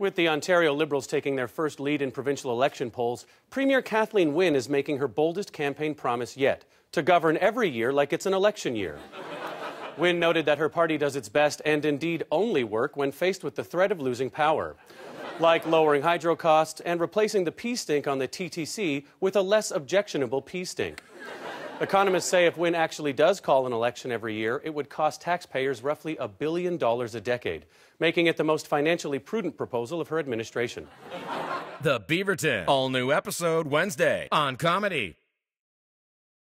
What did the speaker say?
With the Ontario Liberals taking their first lead in provincial election polls, Premier Kathleen Wynne is making her boldest campaign promise yet to govern every year like it's an election year. Wynne noted that her party does its best and indeed only work when faced with the threat of losing power, like lowering hydro costs and replacing the pee stink on the TTC with a less objectionable pee stink. Economists say if Wynne actually does call an election every year, it would cost taxpayers roughly a billion dollars a decade, making it the most financially prudent proposal of her administration. The Beaverton. All new episode Wednesday on Comedy.